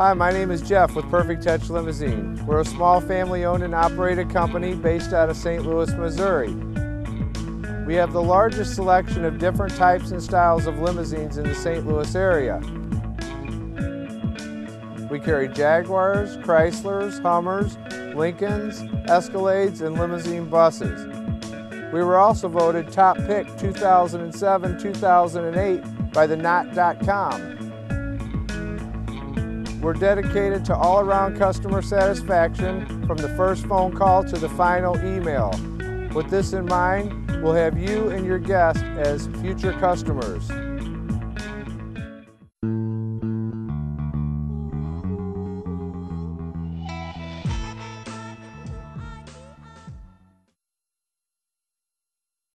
Hi, my name is Jeff with Perfect Touch Limousine. We're a small family owned and operated company based out of St. Louis, Missouri. We have the largest selection of different types and styles of limousines in the St. Louis area. We carry Jaguars, Chryslers, Hummers, Lincolns, Escalades, and limousine buses. We were also voted top pick 2007-2008 by the Knot.com. We're dedicated to all-around customer satisfaction from the first phone call to the final email. With this in mind, we'll have you and your guests as future customers.